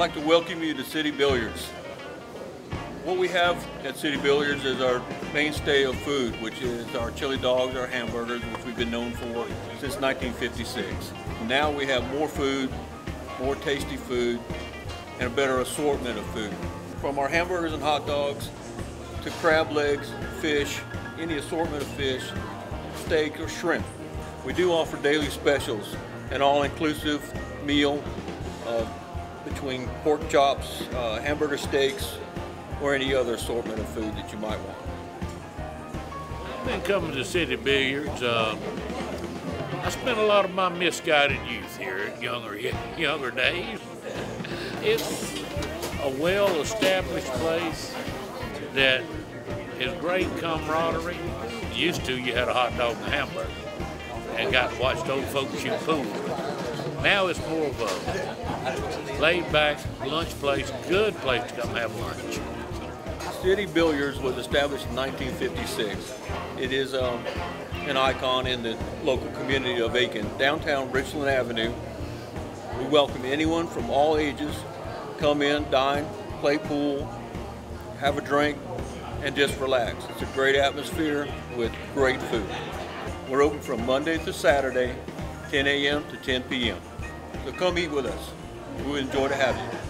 like to welcome you to City Billiards. What we have at City Billiards is our mainstay of food, which is our chili dogs, our hamburgers, which we've been known for since 1956. Now we have more food, more tasty food, and a better assortment of food. From our hamburgers and hot dogs to crab legs, fish, any assortment of fish, steak or shrimp. We do offer daily specials, an all-inclusive meal uh, between pork chops, uh, hamburger steaks, or any other assortment of food that you might want. I've been coming to City Billiards. Uh, I spent a lot of my misguided youth here at younger younger days. It's a well-established place that is great camaraderie. Used to, you had a hot dog and hamburger and got to watch old folks shoot pool. Now it's more of a laid-back lunch place, good place to come have lunch. City Billiards was established in 1956. It is um, an icon in the local community of Aiken, downtown Richland Avenue. We welcome anyone from all ages. Come in, dine, play pool, have a drink, and just relax. It's a great atmosphere with great food. We're open from Monday to Saturday, 10 a.m. to 10 p.m. So come eat with us. We would enjoy to have you.